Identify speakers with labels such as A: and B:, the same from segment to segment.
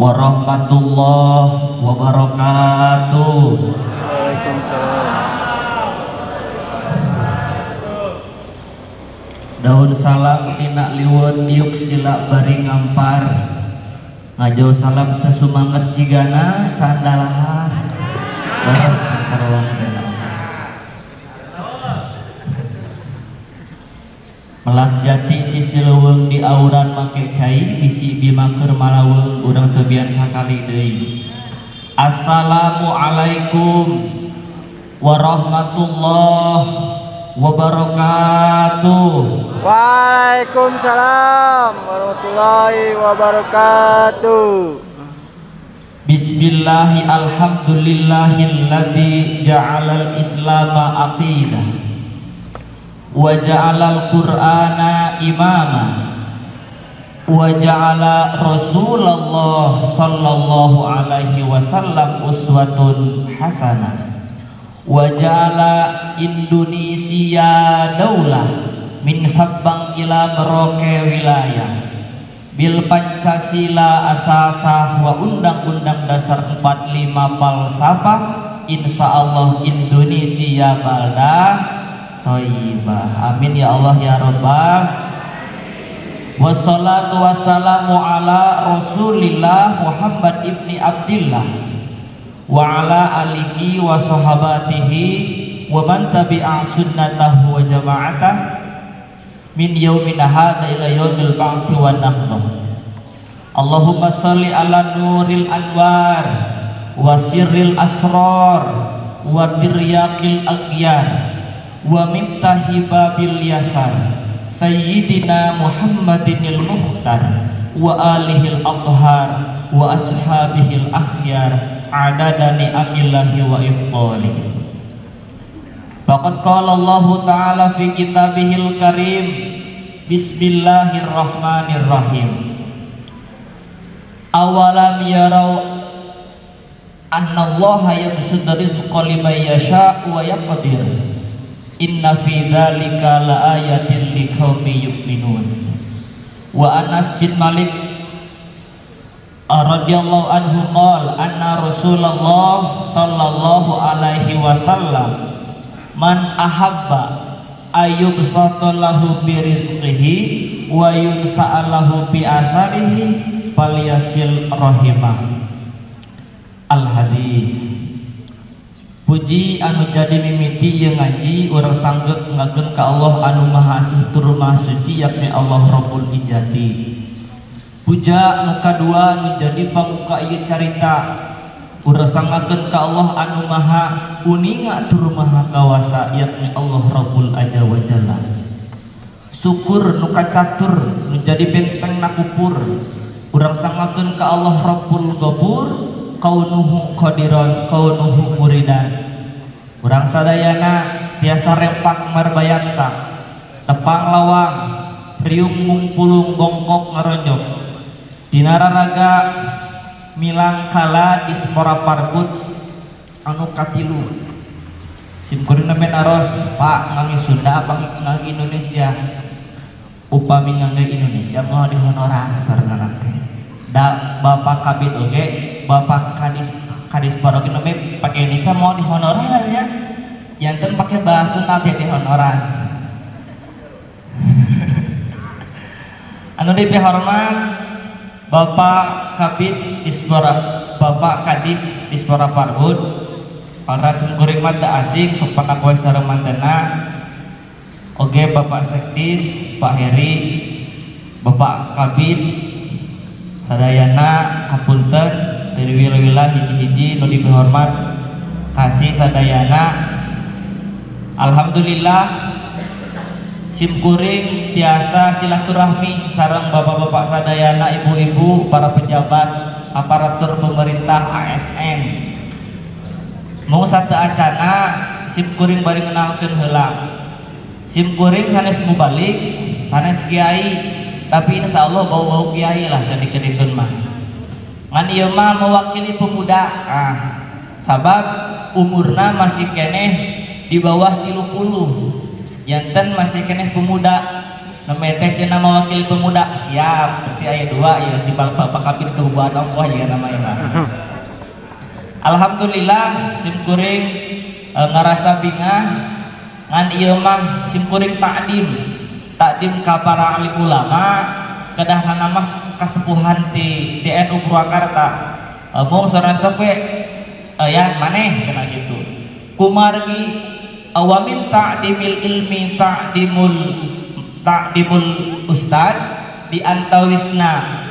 A: warahmatullahi wabarakatuh. Daun salam tina liwet tiuk sila bari ngampar. Ngajo salam teu sumanget cigana candalahan Terus, karuang Melah jati sisi leuweung di auran make cai bisi bimaker malaweng urang tebian sakali deui. Assalamualaikum warahmatullahi wabarakatuh.
B: Waalaikumsalam warahmatullahi wabarakatuh.
A: Bismillahi alhamdulillahilladzi ja'alal islama aqidah wa ja'alal qur'ana imama. Wa ja'ala rasulullah sallallahu alaihi wasallam uswatun hasanah. Wa ja'ala Indonesia daulah min Sabang ila Merauke wilayah. Bil Pancasila asasah wa undang-undang dasar 45 falsafah insya Allah Indonesia balda thayyibah amin ya Allah ya rabbal wassalatu wassalamu ala rasulillah Muhammad ibni Abdillah wa ala alihi wa sahabatihi wa man tabi'a sunnatahu wa jama'atah min yaumina hadza ila yaumil ba'thi wan nahdah Allahumma salli ala nuril anwar wa sirril asrar wa tiryaqil aghyar wa miftahi babil yasar sayyidina Muhammadinil muhtar wa alihil athhar wa ashabihil akhyar adada ni'amillahi wa ifdalihi Faqad qala Allah Ta'ala fi kitabihil karim Bismillahirrahmanirrahim. Awalam yarau Anna Allah yabsutu rizqa liman wa yaqdir Inna fi dhalika laayatin liqaumin yu'minun. Wa Anas bin Malik radhiyallahu anhu qala anna Rasulullah sallallahu alaihi wasallam man ahabba ayub lahu bi rizqihi wa yunsa'alahu bi atharihi falyasil rahimah al hadis Puji anu jadi mimiti yang ngaji orang sanggup ngagen ka Allah anu maha tur maha suci yakni Allah Rabbul Ijati Puja anu kadua anu jadi pamuka ieu carita Urang sangakeun ka Allah anu maha uninga tur maha kawasa yakni Allah Rabbul Aja wa. Syukur nu kacatur nu benteng nakupur. Urang sangakeun ka Allah Rabbul Ghafur kaunuhu qadiran kaunuhu muridan. Urang sadayana tiasa rempak marbayaksa. Tepang lawang riung mungpulung bongkok ngaronjok. Dinararaga milang kala di Semora Parkut anu katilu simkuring men pak ngangi Sunda apa ngangi Indonesia upami ngangi Indonesia mau di honoran sarana da bapak kabit oge bapak kadis kadis parogi nome pakai Indonesia mau di honoran ya. Yanten pakai bahasa tapi di honoran anu di hormat Bapak Kabit Dispora Bapak Kadis Dispora Parhud para sungkuring mata asing sopan aku sareng mantena Oke Bapak Sekdis Pak Heri Bapak Kabit Sadayana Hapunten wilayah hiji-hiji nu dihormat kasih sadayana. Alhamdulillah simkuring tiasa silaturahmi sarang bapak-bapak sadayana ibu-ibu para pejabat aparatur pemerintah ASN mau satu acana simkuring bari kenalkan heula. Simkuring sanes mubalik sanes kiai tapi insya Allah bau-bau kiai lah jadi kedikun mah ngan ieu mah mewakili pemuda. Ah sabab umurna masih keneh di bawah 30 jantan masih keneh pemuda. Namanya teh cina mewakili pemuda. Siap. Berarti ayat dua ya di bapak kabin kebubuhan ongkoh ya namanya. Alhamdulillah sim kuring e, ngarasa bingah. Ngan ieu mah sim kuring takdim takdim ka para alim ulama kedah nama kasepuhan di DNU Purwakarta. E, mung soran sope e, ya maneh kena gitu. Kumargi awamin ta'dimil ilmi ta'dimul ta'dimul ustad di antawisna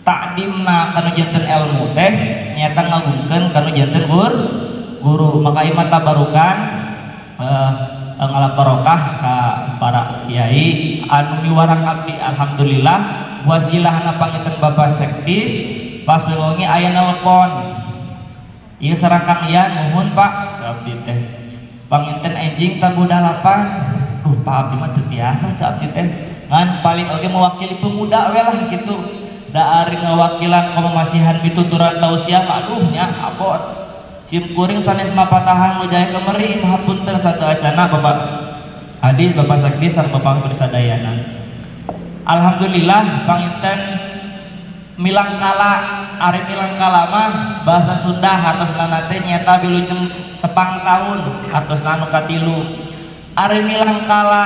A: takdimna kanu janten ilmu teh nyata ngagungkeun kanu janten gur guru. Maka iman tabarukan eh, ngalap barokah ka para kiai. Anu miwarang abdi alhamdulillah. Wasilah na pangitan bapak sekdis. Pas wengi aya nelpon. Ieu sarakang ian nuhun pak. Abdi teh. Panginten enjing tabu dalapan duh pak abdi mah teu biasa ca abdi teh. Ngan paling oge mewakili pemuda we lah gitu. Dari ngawakilan komasihan bituturan tausiah aduh nya abot. Sim kuring sanes mapatahan ngejaya kemeri mahapunten satu acana bapak hadis bapak sakti sareng bapak bersadayana alhamdulillah panginten milangkala ari milangkala mah bahasa Sunda hartos nanate nyata bilujem tepang tahun hartos lanu katilu. Ari milangkala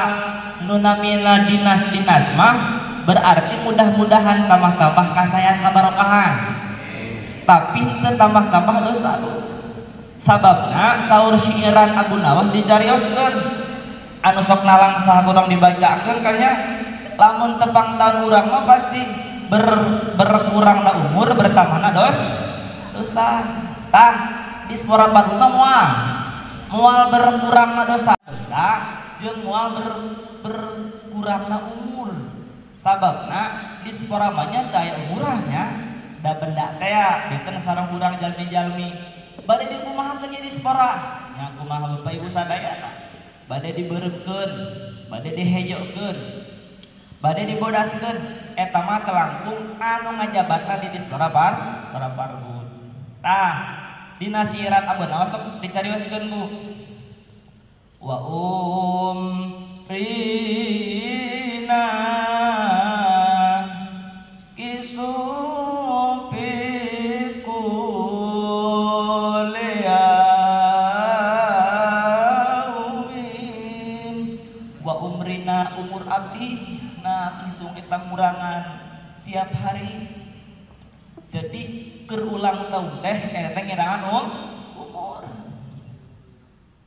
A: nunamina dinas-dinas mah berarti mudah-mudahan tambah-tambah kasayang kebarokahan tapi tambah-tambah dosa. Sababna sahur syiiran Abu Nawas dijarioskan anu sok nalang sah kurang dibacakan kayaknya lamun tepang tahun urang mah pasti ber, berkurang na umur bertambah dos? Dosa. Tah di spora paduna mual. Mual berkurang na dosa. Dosa jeung mual ber, berkurang na umur. Sababna di seporamanya daya umurahnya. Da benda teh beten sarang urang jalmi-jalmi. Bade dikumahakeun di sepora nya kumaha bapak ibu sadayana badai dibereken badai dihejokkan badai dibodaskan etama telangkung anu ngajabatna di dispara par para tah di nasirat abun awasok dicariuskan bu wa um ri tiap hari. Jadi kerulang tahun teh eta ngirangan um umur.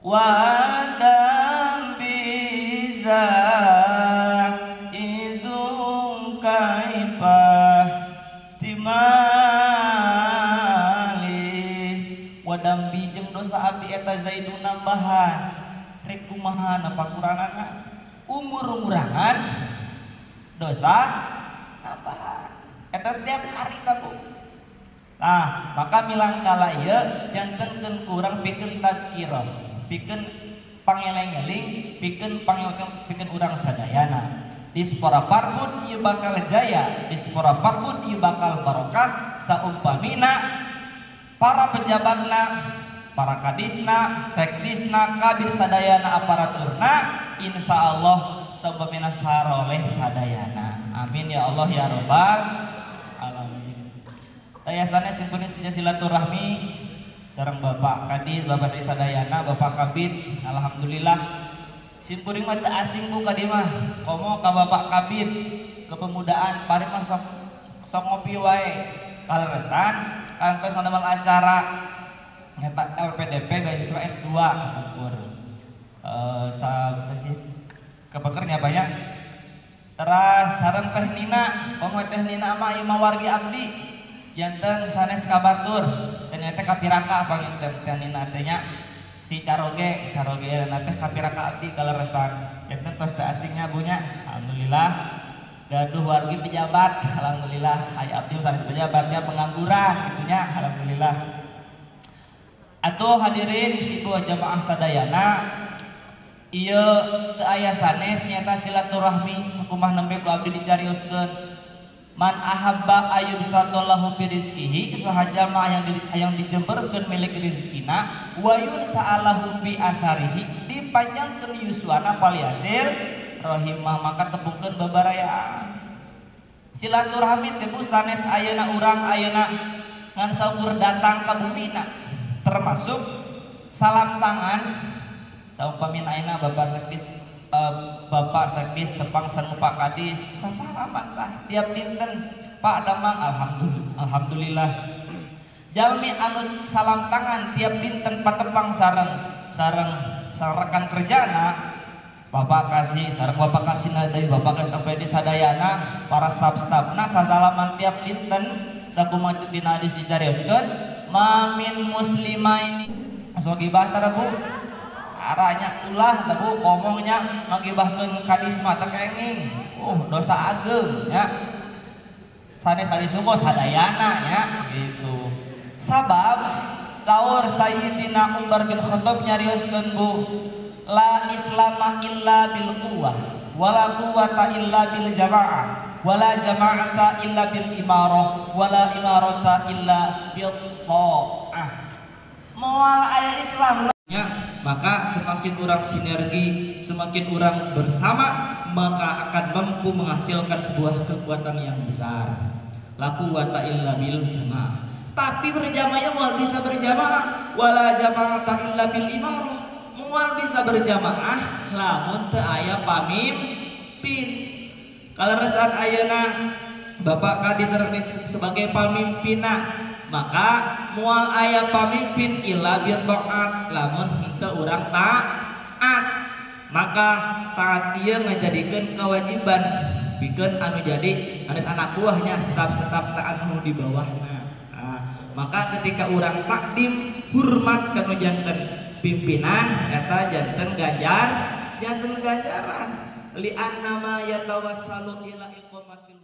A: Wadam bisa itu kaipah timali. Wadam bijeng dosa abdi eta zaidun nambahan. Rek kumaha apa kurangan umur-umurangan? Dosa eta tiap hari tabu nah maka milang kala iya jantan kurang bikin tadkirah bikin pangeling-eling bikin pangeling bikin urang sadayana. Di sepora parbud ieu bakal jaya. Di sepora parbud ieu bakal barokah. Saumpamina para pejabatna para kadisna sekdisna kabir sadayana aparaturna insya Allah saumpamina saroleh sadayana. Amin ya Allah ya robbal Yayasannya Simfonis Silaturahmi. Sarang Bapak Kadis, Bapak Desa Dayana, Bapak Kabit, Alhamdulillah. Simpuring mata asing bu kadima, komo ka Bapak Kabit, kepemudaan, pari masuk sok ngopi wae, kaleresan, kantos ngadamel acara, ngetak LPDP beasiswa S2 ukur. Uh, sa sesi kepekernya banyak. Terus sarang teh Nina, komo teh Nina mah imah wargi abdi, jantan sanes kabatur ternyata kapiraka panginten tenin artinya ti caroge caroge nate kapiraka abdi kalau resan jantan tos asingnya punya alhamdulillah gaduh wargi pejabat alhamdulillah ayah abdi sanes pejabatnya pengangguran gitunya alhamdulillah. Atau hadirin ibu jamaah sadayana iya ayah sanes nyata silaturahmi sekumah nembe ku abdi dicarioskeun Man ahabba ayub sallallahu fi rizkihi sahaja ma yang di, yang dijemberkeun milik rizkina wa yun sa'alahu fi atharihi dipanjangkeun yuswana paliasir rahimah maka tepungkeun bebarayaan silaturahmi teh sanes ayeuna urang ayeuna ngan saukur datang ke bumina termasuk salam tangan saupamin ayeuna bapak saktis uh, bapak tepang sanu pak kadis. Sasalaman lah tiap dinten pak damang alhamdulillah alhamdulillah. Jalmi anu salam tangan tiap dinten patepang sarang sarang sarang rekan kerjana. Bapak kasih sarang Bapak kasih nadai Bapak kasih apa di sadayana. Para staf-staf. Nah sasalaman tiap dinten macet di hadis dicarioskeun mamin muslimah ini so gibah tara bu arahnya ulah bu ngomongnya ngagibahkeun kadis mata kenging. Oh dosa ageng ya. Sanes hadis sumo sadayana ya. Gitu. Sabab sahur Sayyidina Umar bin Khattab nyarioskeun bu la islama illa bil quwwah wala quwwata illa bil jamaah wala jama'ata illa bil imarah wala imarata illa bil ta'ah moal ayat Islam ya maka semakin orang sinergi semakin orang bersama maka akan mampu menghasilkan sebuah kekuatan yang besar. La quwwata illa bil jamaah. Tapi berjamaah wal bisa berjamaah. Wala jama'ata illa bil imarah mual bisa berjamaah lamun teu aya pamimpin. Kalau resan ayeuna Bapak Kadis sebagai pamimpina maka mual aya pamimpin illa bi taat lamun teu urang taat maka taat ieu ngajadikeun kewajiban. Bikin anu jadi harus anak buahnya staf-staf taat anu di bawahna nah, maka ketika orang takdim hormat kanu janten pimpinan eta janten ganjar janten ganjaran. Li annama yatawassalu ila iqamatil